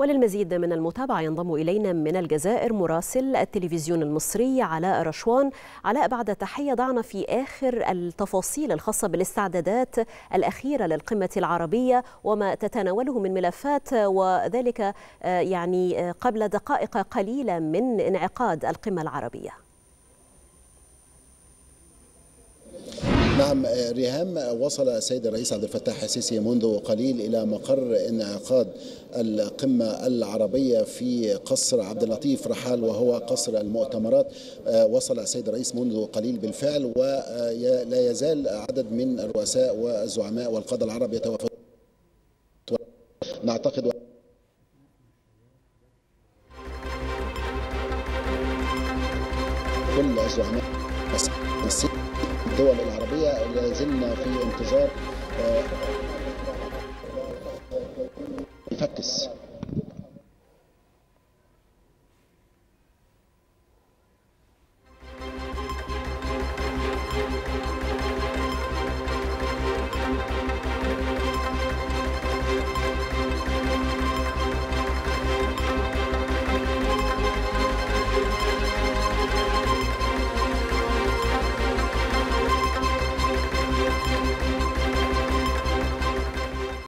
وللمزيد من المتابعة ينضم إلينا من الجزائر مراسل التلفزيون المصري علاء رشوان. علاء بعد تحية ضعنا في آخر التفاصيل الخاصة بالاستعدادات الأخيرة للقمة العربية وما تتناوله من ملفات وذلك يعني قبل دقائق قليلة من انعقاد القمة العربية. نعم ريهام وصل السيد الرئيس عبد الفتاح السيسي منذ قليل إلى مقر انعقاد القمة العربية في قصر عبد اللطيف رحال وهو قصر المؤتمرات. وصل السيد الرئيس منذ قليل بالفعل ولا يزال عدد من الرؤساء والزعماء والقادة العرب يتوافدون نعتقد كل الزعماء الدول العربية لا زلنا في انتظار يفكس.